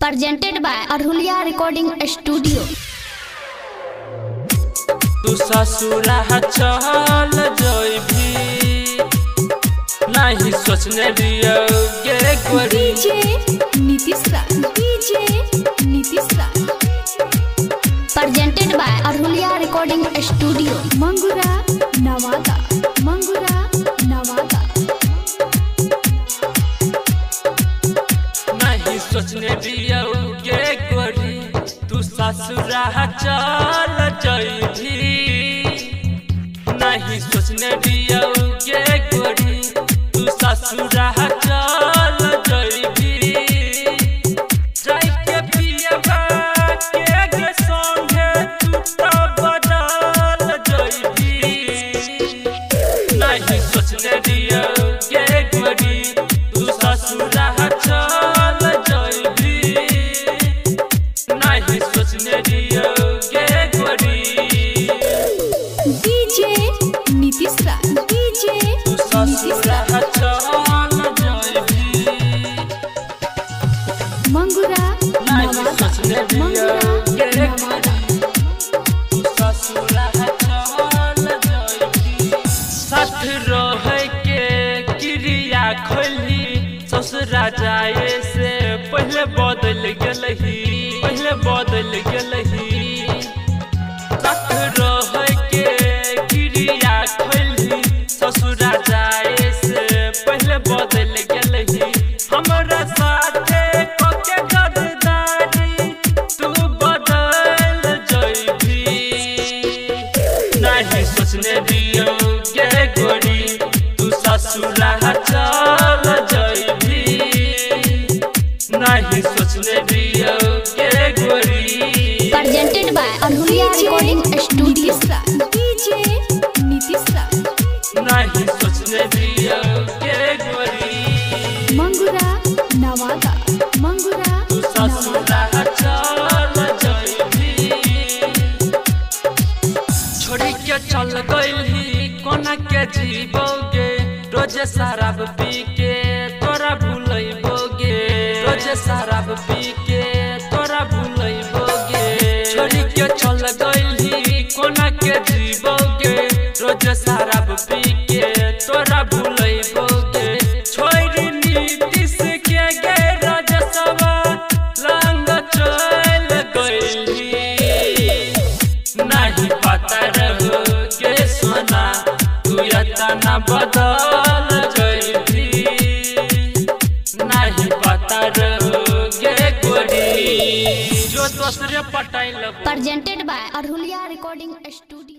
Presented by Arahuliya recording studio तू ससुरा चल जोई सोचने presented by Arahuliya recording studio मंगुरा नहीं सोचने गे गोरी। तू ससुरा चल जइभी नहीं सोचने गे गोरी। तू ससुरा चल के सोचने दियो ससुरा जाए से पहले बदल गेलही पहले बदल गेलही नहीं सोचने दियो गे गोरी तू ससुरा चल जइभी नहीं सोचने दियो गे गोरी। Arhulia Recording Studio. नीतीश राज DJ नीतीश नहीं सोचने दियो गे गोरी। मंगुरा नवादा चल गइली कोना के जीवोगे? रोज़े शराब पी के तोरा भूलैबोगे। रोज़े शराब पी के तोरा भूलैबोगे। छोड़ी के चल गइली कोना के जीवोगे? रोज़े शराब पी के तोरा भूलैबोगे। छोड़ी नीतीश के गे राजसभा लंग चल गइली नहीं पता रहो presented by Arahuliya recording studio